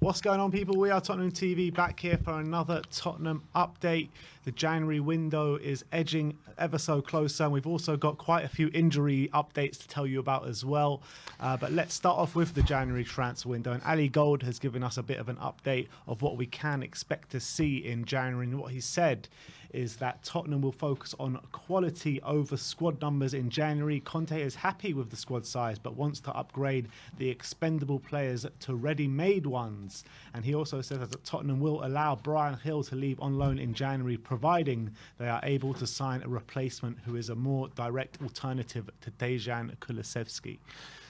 What's going on, people? We are Tottenham TV back here for another Tottenham update. The January window is edging ever so closer, and we've also got quite a few injury updates to tell you about as well. Uh, but let's start off with the January transfer window. And Ali Gold has given us a bit of an update of what we can expect to see in January. And what he said is that Tottenham will focus on quality over squad numbers in January. Conte is happy with the squad size, but wants to upgrade the expendable players to ready made ones. And he also says that Tottenham will allow Bryan Gil to leave on loan in January, providing they are able to sign a replacement who is a more direct alternative to Dejan Kulusevski.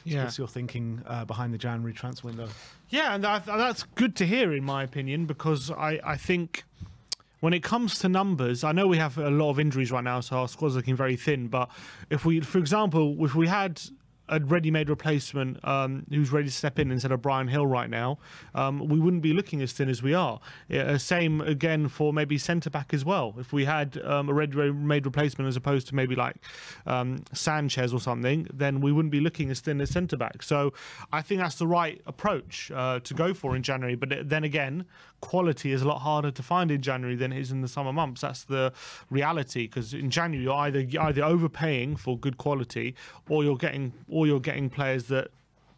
Yeah. What's your thinking uh, behind the January transfer window? Yeah, and that, that's good to hear, in my opinion, because I, I think when it comes to numbers, I know we have a lot of injuries right now, so our squad's looking very thin. But if we, for example, if we had a ready-made replacement um, who's ready to step in instead of Bryan Gil right now, um, we wouldn't be looking as thin as we are. Yeah, same again for maybe centre back as well. If we had um, a ready-made replacement as opposed to maybe like um, Sanchez or something, then we wouldn't be looking as thin as centre back. So I think that's the right approach uh, to go for in January. But then again, quality is a lot harder to find in January than it is in the summer months. That's the reality because in January you're either you're either overpaying for good quality or you're getting or you're getting players that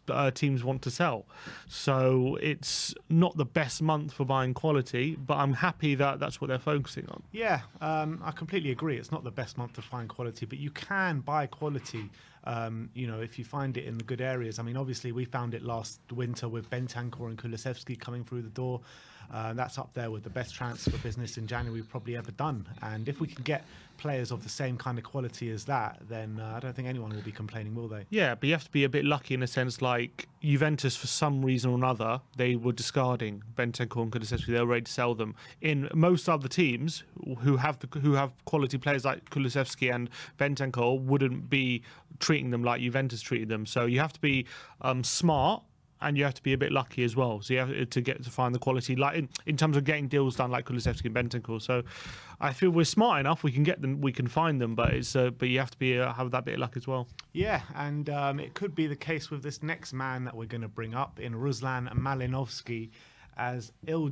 uh, teams want to sell. So it's not the best month for buying quality, but I'm happy that that's what they're focusing on. Yeah, um, I completely agree. It's not the best month to find quality, but you can buy quality. Um, you know, if you find it in the good areas. I mean, obviously, we found it last winter with Bentancur and Kulusevski coming through the door. Uh, that's up there with the best transfer business in January we've probably ever done. And if we can get players of the same kind of quality as that, then uh, I don't think anyone will be complaining, will they? Yeah, but you have to be a bit lucky in a sense. Like Juventus, for some reason or another, they were discarding Bentancur and Kulusevski. They were ready to sell them. In most other teams who have the, who have quality players like Kulusevski and Bentancur, wouldn't be treating them like Juventus treated them. So you have to be um, smart and you have to be a bit lucky as well. So you have to get to find the quality, like in, in terms of getting deals done, like Kulusevski and Bentancur. So I feel we're smart enough. We can get them, we can find them, but it's uh, but you have to be uh, have that bit of luck as well. Yeah, and um, it could be the case with this next man that we're going to bring up in Ruslan Malinovskyi as Il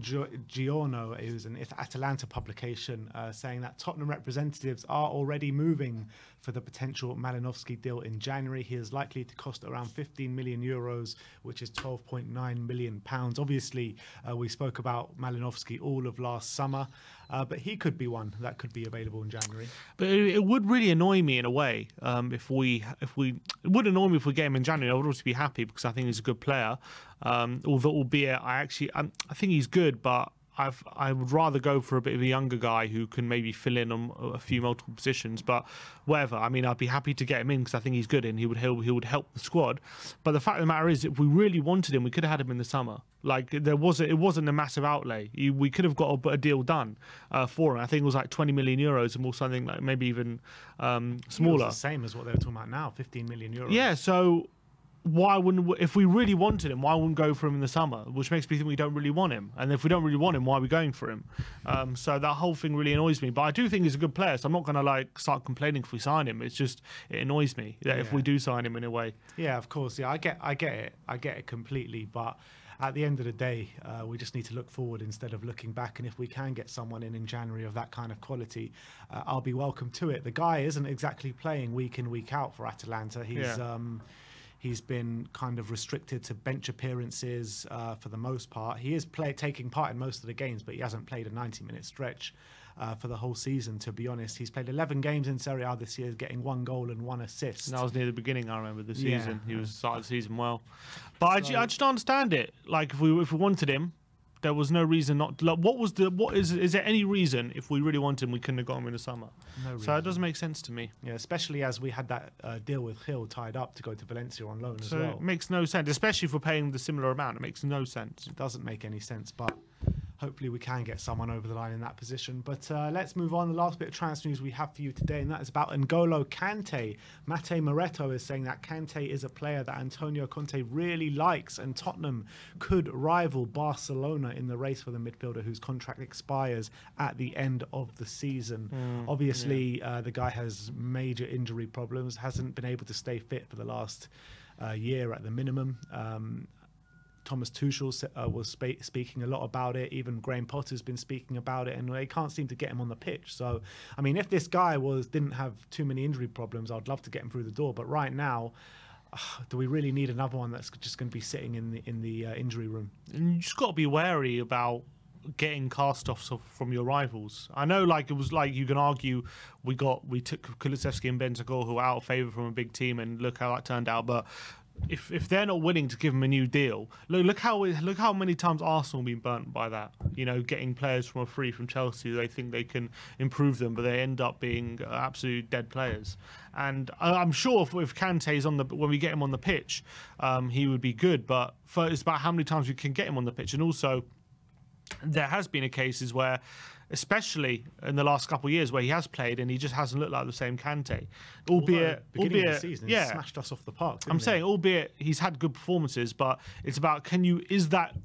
Giorno, who's an Atalanta publication, uh, saying that Tottenham representatives are already moving for the potential Malinovskyi deal in January. He is likely to cost around 15 million euros, which is 12.9 million pounds. Obviously, uh, we spoke about Malinovskyi all of last summer, uh, but he could be one that could be available in January. But it, it would really annoy me in a way um, if we if we it would annoy me if we get him in January. I would also be happy because I think he's a good player. Um, although, albeit I actually I, I think he's good, but I've, I would rather go for a bit of a younger guy who can maybe fill in on a few multiple positions. But whatever, I mean, I'd be happy to get him in because I think he's good and he would help. He would help the squad. But the fact of the matter is, if we really wanted him, we could have had him in the summer. Like there was, a, it wasn't a massive outlay. we could have got a, a deal done uh, for him. I think it was like 20 million euros and more something like maybe even um, smaller. the same as what they're talking about now, 15 million euros. Yeah, so why wouldn't we, if we really wanted him, why wouldn't go for him in the summer? Which makes me think we don't really want him. And if we don't really want him, why are we going for him? Um, so that whole thing really annoys me. But I do think he's a good player, so I'm not going to like start complaining if we sign him. It's just it annoys me that yeah. if we do sign him in a way. Yeah, of course. Yeah, I get I get it. I get it completely. But at the end of the day, uh, we just need to look forward instead of looking back. And if we can get someone in in January of that kind of quality, uh, I'll be welcome to it. The guy isn't exactly playing week in week out for Atalanta. He's yeah. um, He's been kind of restricted to bench appearances uh, for the most part. He is play, taking part in most of the games, but he hasn't played a 90 minute stretch uh, for the whole season, to be honest. He's played 11 games in Serie A this year, getting one goal and one assist. And that was near the beginning, I remember, the season. Yeah. He was started the season well. But so, I, I just don't understand it. Like, if we, if we wanted him, there was no reason not to. Like, what was the what is is there any reason if we really wanted him we couldn't have got him in the summer? No reason. So it doesn't make sense to me. Yeah, especially as we had that uh, deal with Gil tied up to go to Valencia on loan so as well. It makes no sense, especially for paying the similar amount. It makes no sense. It doesn't make any sense, but hopefully we can get someone over the line in that position. But uh, let's move on. The last bit of transfer news we have for you today, and that is about N'Golo Kante. Matteo Moretto is saying that Kante is a player that Antonio Conte really likes, and Tottenham could rival Barcelona in the race for the midfielder whose contract expires at the end of the season. Mm, Obviously, yeah. uh, the guy has major injury problems, hasn't been able to stay fit for the last uh, year at the minimum. Um, Thomas Tuchel uh, was spe- speaking a lot about it. Even Graham Potter's been speaking about it, and they can't seem to get him on the pitch. So, I mean, if this guy was didn't have too many injury problems, I'd love to get him through the door. But right now, uh, do we really need another one that's just going to be sitting in the in the uh, injury room? And you just got to be wary about getting cast-offs from your rivals. I know, like it was like you can argue we got we took Kulusevski and Bentancur who are out of favour from a big team, and look how that turned out. But if if they're not willing to give him a new deal, look look how look how many times Arsenal been burnt by that. You know, getting players from a free from Chelsea, they think they can improve them, but they end up being absolute dead players. And I'm sure if, if Kante's on the when we get him on the pitch, um, he would be good. But for, it's about how many times we can get him on the pitch, and also there has been a cases where especially in the last couple of years where he has played and he just hasn't looked like the same Kante. Albeit, beginning albeit, season, yeah, smashed us off the park. I'm saying, albeit he's had good performances, but it's about can you is that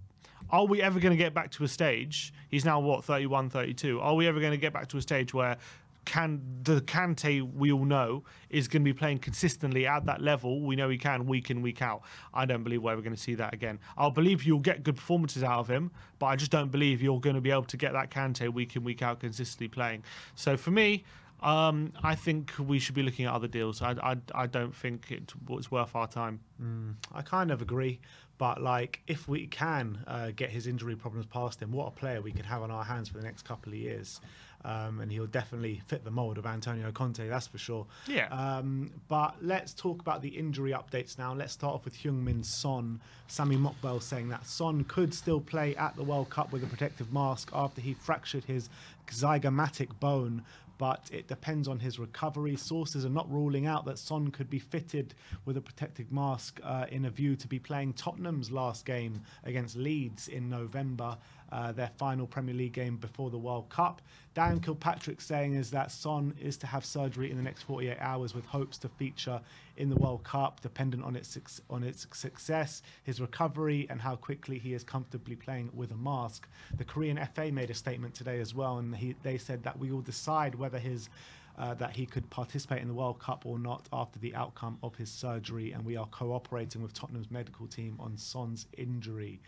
are we ever going to get back to a stage? He's now what 31, 32. Are we ever going to get back to a stage where can the Kante we all know is going to be playing consistently at that level. We know he can week in week out. I don't believe we're going to see that again. I'll believe you'll get good performances out of him, but I just don't believe you're going to be able to get that Kante week in week out consistently playing. So for me. Um, I think we should be looking at other deals. I, I, I don't think it, it's worth our time. Mm, I kind of agree. But like, if we can uh, get his injury problems past him, what a player we could have on our hands for the next couple of years. Um, and he'll definitely fit the mold of Antonio Conte, that's for sure. Yeah. Um, but let's talk about the injury updates now. Let's start off with Heung-min Son. Sami Mokbel saying that Son could still play at the World Cup with a protective mask after he fractured his zygomatic bone but it depends on his recovery. Sources are not ruling out that Son could be fitted with a protective mask uh, in a view to be playing Tottenham's last game against Leeds in November, uh, their final Premier League game before the World Cup. Dan Kilpatrick saying is that Son is to have surgery in the next 48 hours with hopes to feature in the World Cup, dependent on its on its success, his recovery, and how quickly he is comfortably playing with a mask. The Korean FA made a statement today as well, and he, they said that we will decide whether his uh, that he could participate in the World Cup or not after the outcome of his surgery, and we are cooperating with Tottenham's medical team on Son's injury.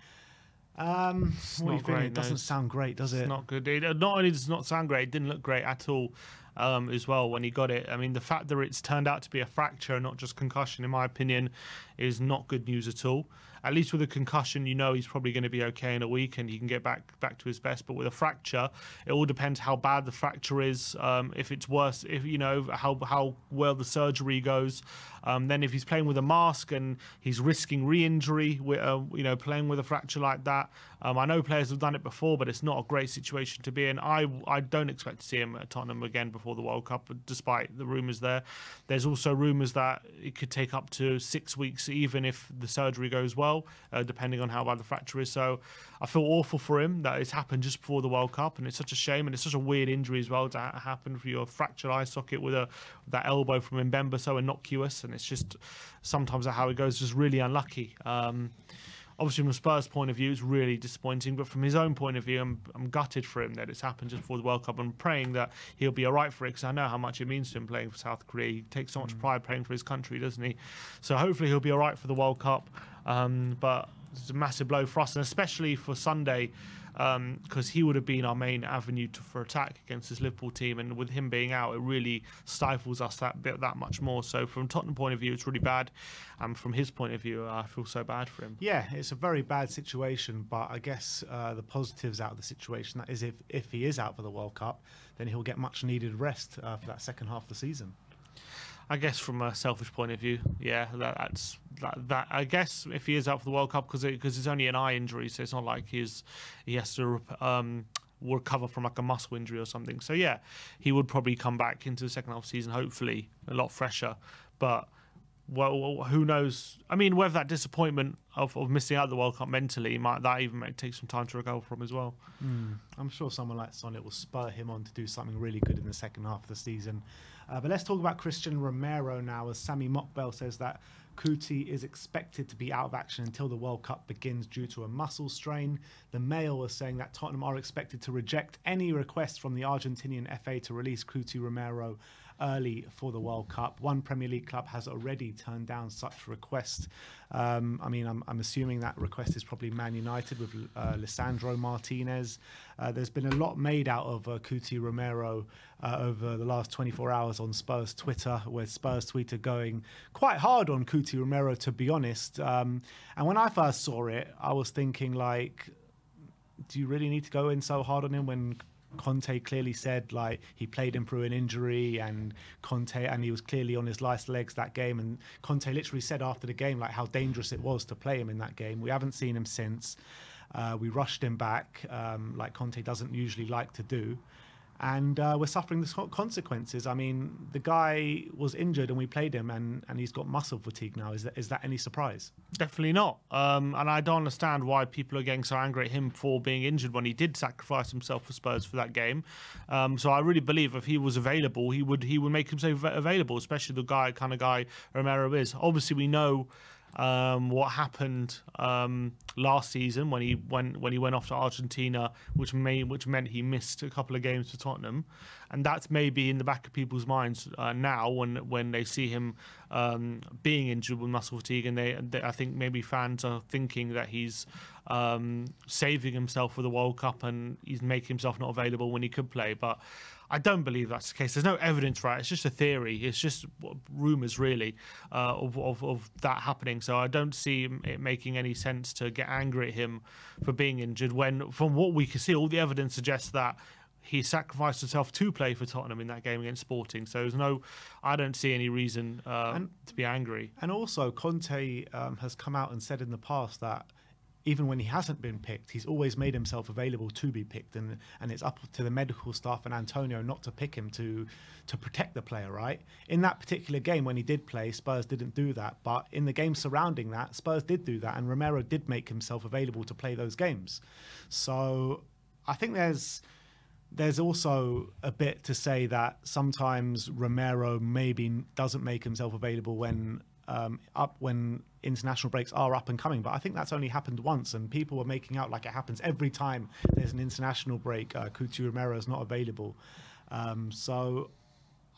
Um, what do you think? It doesn't no, sound great, does it? It's not good. It, not only does it not sound great, it didn't look great at all um, as well when he got it. I mean, the fact that it's turned out to be a fracture, and not just concussion, in my opinion, is not good news at all. At least with a concussion, you know he's probably going to be okay in a week and he can get back back to his best. But with a fracture, it all depends how bad the fracture is. Um, if it's worse, if you know how how well the surgery goes. Um, then if he's playing with a mask and he's risking re-injury, uh, you know, playing with a fracture like that. Um, I know players have done it before, but it's not a great situation to be in. I I don't expect to see him at Tottenham again before the World Cup, despite the rumours there. There's also rumours that it could take up to six weeks, even if the surgery goes well, uh, depending on how bad the fracture is. So I feel awful for him that it's happened just before the World Cup, and it's such a shame, and it's such a weird injury as well to ha- happen for your fractured eye socket with a that elbow from Mbemba so innocuous, and it's just sometimes how it goes, just really unlucky. Um, obviously from Spurs' point of view, it's really disappointing. But from his own point of view, I'm, I'm gutted for him that it's happened just before the World Cup. I'm praying that he'll be all right for it because I know how much it means to him playing for South Korea. He takes so much mm. pride playing for his country, doesn't he? So hopefully he'll be all right for the World Cup. Um, but it's a massive blow for us, and especially for Sunday because um, he would have been our main avenue to, for attack against this Liverpool team. And with him being out, it really stifles us that bit that much more. So from Tottenham point of view, it's really bad, and from his point of view, I feel so bad for him. Yeah, it's a very bad situation, but I guess uh, the positives out of the situation that is if if he is out for the World Cup, then he'll get much needed rest uh, for that second half of the season. I guess from a selfish point of view, yeah, that, that's that, that. I guess if he is out for the World Cup because because it, it's only an eye injury, so it's not like he's he has to um, recover from like a muscle injury or something. So yeah, he would probably come back into the second half of the season, hopefully a lot fresher. But well, who knows? I mean, whether that disappointment of, of missing out the World Cup mentally might that even might take some time to recover from as well. Mm. I'm sure someone like Sonnet will spur him on to do something really good in the second half of the season. Uh, but let's talk about Cristian Romero now, as Sami Mokbel says that Cuti is expected to be out of action until the World Cup begins due to a muscle strain. The Mail was saying that Tottenham are expected to reject any request from the Argentinian FA to release Cuti Romero early for the World Cup. One Premier League club has already turned down such a request. Um, I mean, I'm, I'm, assuming that request is probably Man United with uh, Lisandro Martinez. Uh, there's been a lot made out of uh, Cuti Romero uh, over the last 24 hours on Spurs Twitter, where Spurs Twitter going quite hard on Cuti Romero, to be honest. Um, and when I first saw it, I was thinking like, do you really need to go in so hard on him when Conte clearly said like he played him through an injury and Conte and he was clearly on his last legs that game and Conte literally said after the game like how dangerous it was to play him in that game. We haven't seen him since. Uh, we rushed him back um, like Conte doesn't usually like to do and uh, we're suffering the consequences. I mean, the guy was injured and we played him, and, and he's got muscle fatigue now. Is that is that any surprise? Definitely not. Um, and I don't understand why people are getting so angry at him for being injured when he did sacrifice himself for Spurs for that game. Um, so I really believe if he was available, he would he would make himself available, especially the guy kind of guy Romero is. Obviously, we know um, what happened um, last season when he went when he went off to Argentina, which may which meant he missed a couple of games for Tottenham, and that's maybe in the back of people's minds uh, now when when they see him um, being injured with muscle fatigue, and they, they, I think maybe fans are thinking that he's um, saving himself for the World Cup and he's making himself not available when he could play, but. I don't believe that's the case. There's no evidence for it. It's just a theory. It's just rumours, really, uh, of, of, of that happening. So I don't see it making any sense to get angry at him for being injured when, from what we can see, all the evidence suggests that he sacrificed himself to play for Tottenham in that game against Sporting. So there's no, I don't see any reason uh, and, to be angry. And also, Conte um, has come out and said in the past that even when he hasn't been picked, he's always made himself available to be picked, and and it's up to the medical staff and Antonio not to pick him to to protect the player, right? In that particular game when he did play, Spurs didn't do that, but in the game surrounding that, Spurs did do that, and Romero did make himself available to play those games. So I think there's there's also a bit to say that sometimes Romero maybe doesn't make himself available when um, up when international breaks are up and coming. But I think that's only happened once, and people were making out like it happens every time there's an international break. Uh, Cuti Romero is not available. Um, so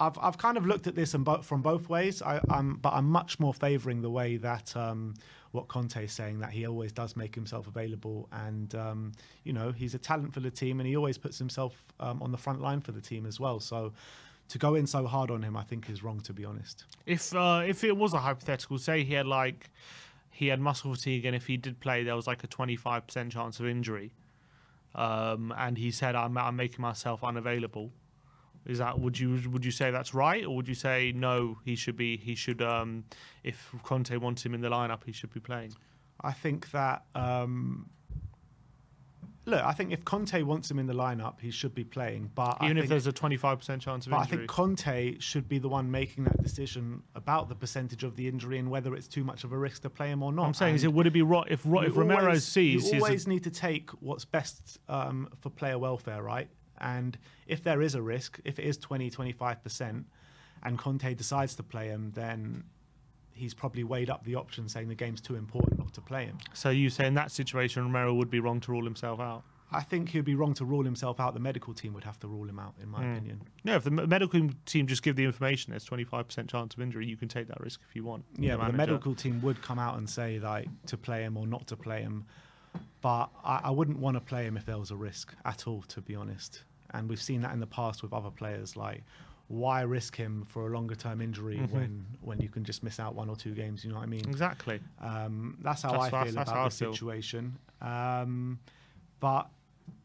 I've I've kind of looked at this bo- from both ways. I, am but I'm much more favouring the way that um, what Conte is saying that he always does make himself available, and um, you know he's a talent for the team, and he always puts himself um, on the front line for the team as well. So to go in so hard on him, I think, is wrong. To be honest, if uh, if it was a hypothetical, say he had like he had muscle fatigue, and if he did play, there was like a twenty five percent chance of injury, um, and he said, "I'm I'm making myself unavailable." Is that would you would you say that's right, or would you say no? He should be he should um, if Conte wants him in the lineup, he should be playing. I think that um, look, I think if Conte wants him in the lineup, he should be playing. But even think, if there's a 25% chance of but injury. I think Conte should be the one making that decision about the percentage of the injury and whether it's too much of a risk to play him or not. I'm saying, and is it would it be right if, if Romero always, sees? You always need to take what's best um, for player welfare, right? And if there is a risk, if it is 20, 25%, and Conte decides to play him, then he's probably weighed up the option, saying the game's too important not to play him. So you say in that situation, Romero would be wrong to rule himself out? I think he'd be wrong to rule himself out. The medical team would have to rule him out, in my mm. opinion. No, if the medical team just give the information, there's 25% chance of injury. You can take that risk if you want. Yeah, the, the medical team would come out and say like to play him or not to play him. But I, I wouldn't want to play him if there was a risk at all, to be honest. And we've seen that in the past with other players. Like why risk him for a longer term injury mm-hmm. when when you can just miss out one or two games? You know what I mean? Exactly. Um, that's how that's I feel about the situation. Um, but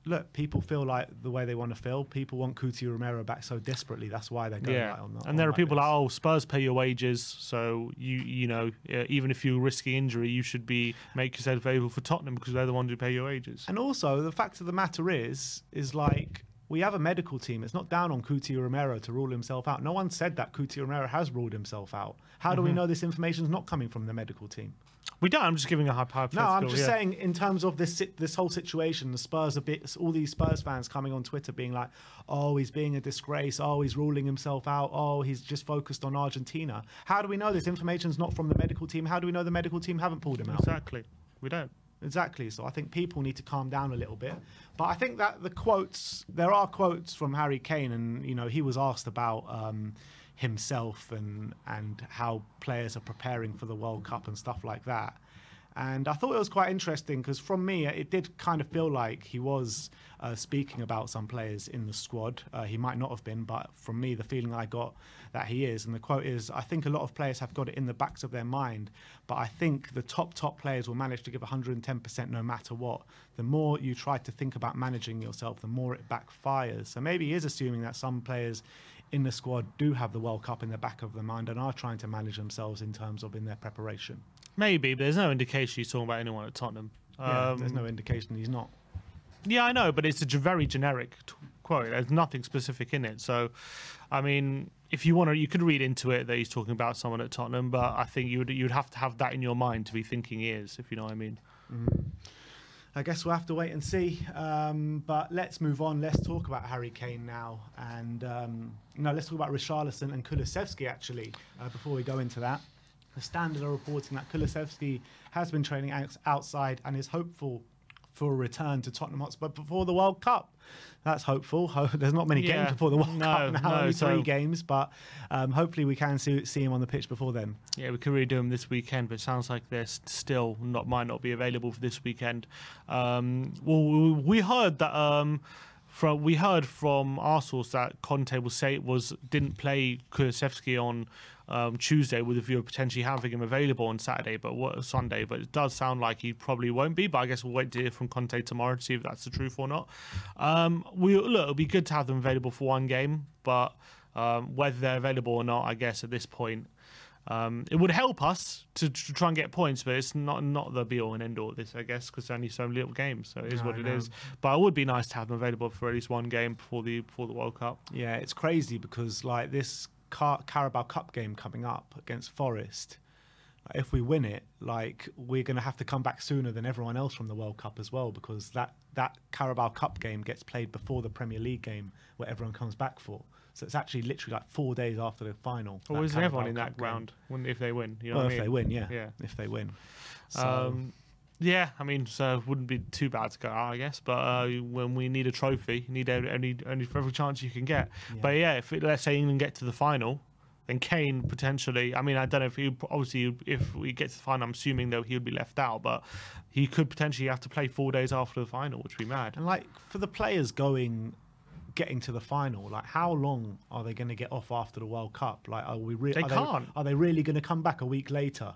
look, people feel like the way they want to feel. People want Cuti Romero back so desperately. That's why they're going yeah. on that. And there are people like, oh, Spurs pay your wages, so you you know, even if you're risking injury, you should be make yourself available for Tottenham because they're the ones who pay your wages. And also, the fact of the matter is, is like we have a medical team. It's not down on Cuti Romero to rule himself out. No one said that Cuti Romero has ruled himself out. How do we mm-hmm. know this information is not coming from the medical team? We don't. I'm just giving a hypothetical. No, I'm just yeah. saying in terms of this this whole situation, the Spurs a bit, all these Spurs fans coming on Twitter being like, "Oh, he's being a disgrace. Oh, he's ruling himself out. Oh, he's just focused on Argentina." How do we know this information is not from the medical team? How do we know the medical team haven't pulled him out? Exactly. We don't. Exactly. So I think people need to calm down a little bit. But I think that the quotes, there are quotes from Harry Kane, and you know he was asked about, um, himself and and how players are preparing for the World Cup and stuff like that. And I thought it was quite interesting because from me, it did kind of feel like he was uh, speaking about some players in the squad. Uh, he might not have been, but from me, the feeling I got that he is. And the quote is I think a lot of players have got it in the backs of their mind, but I think the top, top players will manage to give 110% no matter what. The more you try to think about managing yourself, the more it backfires. So maybe he is assuming that some players in the squad do have the World Cup in the back of their mind and are trying to manage themselves in terms of in their preparation. Maybe, but there's no indication he's talking about anyone at Tottenham. Yeah, um, there's no indication he's not. Yeah, I know, but it's a very generic t- quote. There's nothing specific in it. So, I mean, if you want to, you could read into it that he's talking about someone at Tottenham, but I think you'd you'd have to have that in your mind to be thinking he is, if you know what I mean. Mm. I guess we'll have to wait and see. Um, but let's move on. Let's talk about Harry Kane now, and um, no, let's talk about Richarlison and Kulusevski actually. Uh, before we go into that, the Standard are reporting that Kulusevski has been training outside and is hopeful for a return to Tottenham Hotspur before the World Cup. That's hopeful. There's not many yeah, games before the World no, Cup now, no, only so three games, but um, hopefully we can see, see, him on the pitch before then. Yeah, we could really do him this weekend, but it sounds like they're still not might not be available for this weekend. Um, well, we heard that. Um, from we heard from our source that Conte was say was didn't play Kulusevski on um, Tuesday with a view of potentially having him available on Saturday, but what Sunday. But it does sound like he probably won't be. But I guess we'll wait to hear from Conte tomorrow to see if that's the truth or not. Um, we look, it'll be good to have them available for one game, but um, whether they're available or not, I guess at this point. Um, it would help us to, to, try and get points, but it's not not the be all and end all of this, I guess, because only so little games, so it is no, what it is. But it would be nice to have them available for at least one game before the before the World Cup. Yeah, it's crazy because like this Car- Carabao Cup game coming up against Forest, if we win it, like we're going to have to come back sooner than everyone else from the World Cup as well, because that that Carabao Cup game gets played before the Premier League game, where everyone comes back for. So it's actually literally like four days after the final. Or is everyone in that round if they win? You know well, if I mean? they win, yeah. Yeah. If they win. So, um, yeah, I mean, so it wouldn't be too bad to go out, I guess. But uh, when we need a trophy, you need only only for every chance you can get. Yeah. But yeah, if it, let's say England get to the final, then Kane potentially. I mean, I don't know if he obviously if we get to the final, I'm assuming though he would be left out, but he could potentially have to play four days after the final, which would be mad. And like for the players going, getting to the final, like how long are they going to get off after the World Cup? Like, are we really? They can't. They, are they really going to come back a week later?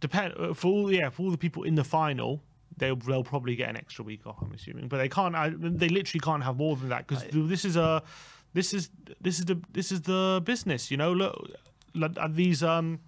Depend uh, for all yeah for all the people in the final they'll, they'll probably get an extra week off. I'm assuming, but they can't. I, they literally can't have more than that because this is a this is this is the this is the business. You know, look, these um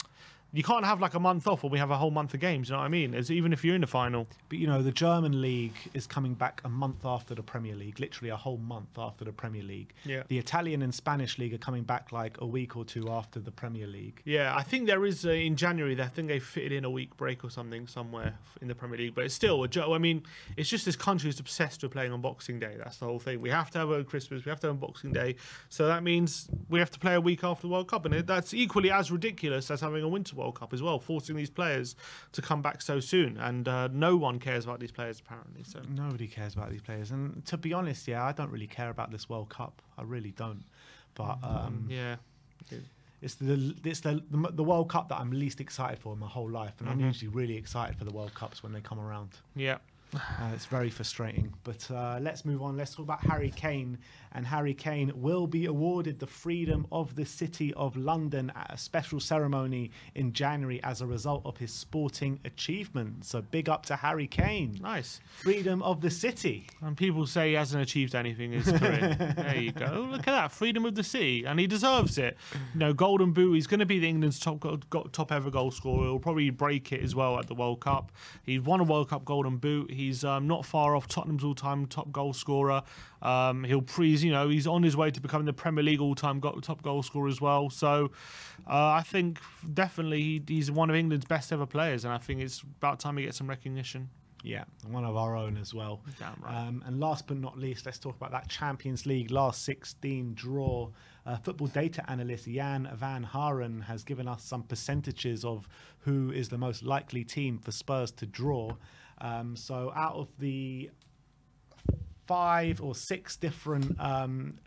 you can't have like a month off when we have a whole month of games. You know what I mean? It's, even if you're in the final. But you know, the German league is coming back a month after the Premier League, literally a whole month after the Premier League. Yeah. The Italian and Spanish league are coming back like a week or two after the Premier League. Yeah, I think there is in January. I think they fitted in a week break or something somewhere in the Premier League. But it's still, a, I mean, it's just this country is obsessed with playing on Boxing Day. That's the whole thing. We have to have a Christmas. We have to have a Boxing Day. So that means we have to play a week after the World Cup, and that's equally as ridiculous as having a Winter World Cup as well forcing these players to come back so soon, and uh, no one cares about these players apparently. So nobody cares about these players, and to be honest, yeah, I don't really care about this World Cup. I really don't. But mm, um, yeah. It's the it's the, the, the World Cup that I'm least excited for in my whole life, and mm-hmm. I'm usually really excited for the World Cups when they come around. Yeah, uh, it's very frustrating. But uh, let's move on. Let's talk about Harry Kane. And Harry Kane will be awarded the Freedom of the City of London at a special ceremony in January as a result of his sporting achievements. So big up to Harry Kane. Nice. Freedom of the City. And people say he hasn't achieved anything in his career. there you go. Look at that. Freedom of the City. And he deserves it. You know, Golden Boot. He's going to be the England's top, top ever goal scorer. He'll probably break it as well at the World Cup. He's won a World Cup Golden Boot. He's um, not far off Tottenham's all-time top goal scorer. Um, he'll please, you know, he's on his way to becoming the Premier League all-time go- top goal scorer as well. So uh, I think definitely he's one of England's best ever players, and I think it's about time he gets some recognition. Yeah, one of our own as well. Damn right. Um, and last but not least, let's talk about that Champions League last 16 draw. Uh, football data analyst Jan van Haaren has given us some percentages of who is the most likely team for Spurs to draw. Um, so out of the five or six different um,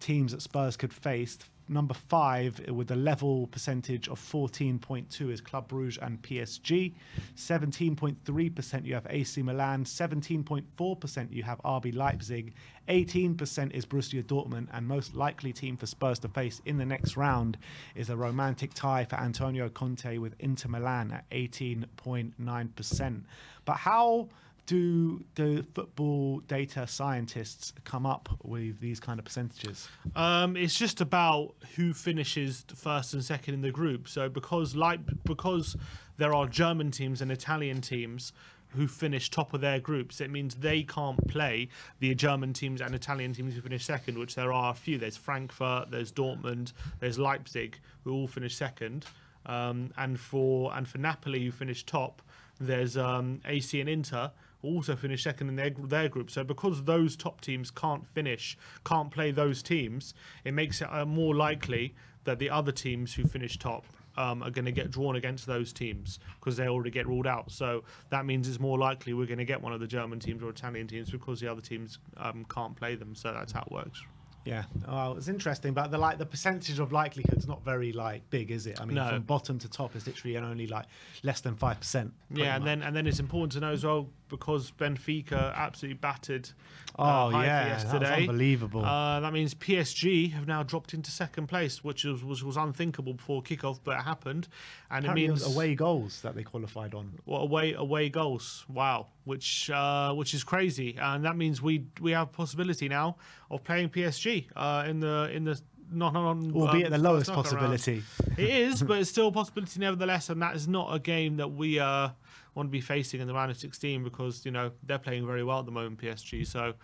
teams that Spurs could face, number five eh, with a level percentage of 14.2 is Club Brugge and PSG. 17.3% you have AC Milan. 17.4% you have RB Leipzig. 18% is Borussia Dortmund, and most likely team for Spurs to face in the next round is a romantic tie for Antonio Conte with Inter Milan at 18.9%. But how do the football data scientists come up with these kind of percentages? Um, it's just about who finishes first and second in the group. So because like because there are German teams and Italian teams who finish top of their groups, it means they can't play the German teams and Italian teams who finish second, which there are a few. There's Frankfurt, there's Dortmund, there's Leipzig, who all finish second. Um, and for and for Napoli, who finished top, there's um, AC and Inter also finished second in their their group. So because those top teams can't finish, can't play those teams, it makes it uh, more likely that the other teams who finish top um, are going to get drawn against those teams because they already get ruled out. So that means it's more likely we're going to get one of the German teams or Italian teams because the other teams um, can't play them. So that's how it works. Yeah, well, it's interesting, but the like the percentage of likelihood's not very like big, is it? I mean, No. from bottom to top is literally only like less than five percent. Yeah, and then and then it's important to know as well because Benfica absolutely battered. oh uh, Haifa yeah, that was yesterday. unbelievable. Uh, that means PSG have now dropped into second place, which was was, was unthinkable before kickoff, but it happened, and Apparently it it means was away goals that they qualified on. What away away goals? Wow, which uh, which is crazy, and that means we we have possibility now of playing PSG uh, in the in the not on Albeit um, the lowest possibility. It is, but it's still a possibility nevertheless, and that is not a game that we uh, want to be facing in the round of 16 because you know they're playing very well at the moment, PSG. So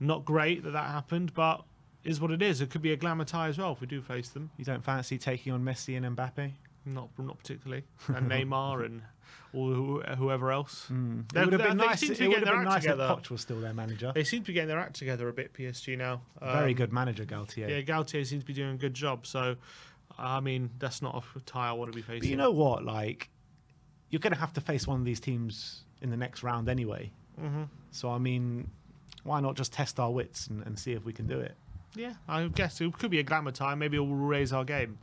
not great that that happened, but is what it is. It could be a glamour tie as well if we do face them. You don't fancy taking on Messi and Mbappe? Not not particularly, and Neymar and all who, whoever else. Mm. It would have been they nice. seem It to be would have been act nice if. Poch was still their manager. They seem to be getting their act together a bit, PSG now. Very Um, good manager, Galtier. Yeah, Galtier seems to be doing a good job. So, I mean, that's not a tie I want to be facing. But you know what? Like, you're going to have to face one of these teams in the next round anyway. hmm So I mean, why not just test our wits and, and see if we can do it? yeah, I guess it could be a glamour time. Maybe it will raise our game.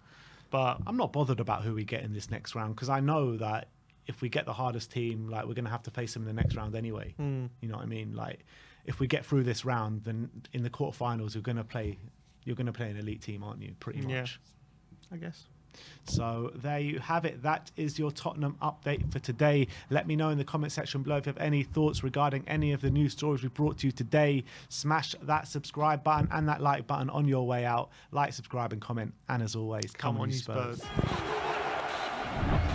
But I'm not bothered about who we get in this next round because I know that if we get the hardest team, like we're going to have to face them in the next round anyway. mm, You know what I mean? Like, if we get through this round, then in the quarterfinals, you're going to play. You're going to play an elite team, aren't you? Pretty much. Yeah. I guess. So there you have it. That is your Tottenham update for today. Let me know in the comment section below if you have any thoughts regarding any of the news stories we brought to you today. Smash that subscribe button and that like button on your way out. Like, subscribe, and comment. And as always, Come, on, you Spurs. Spurs.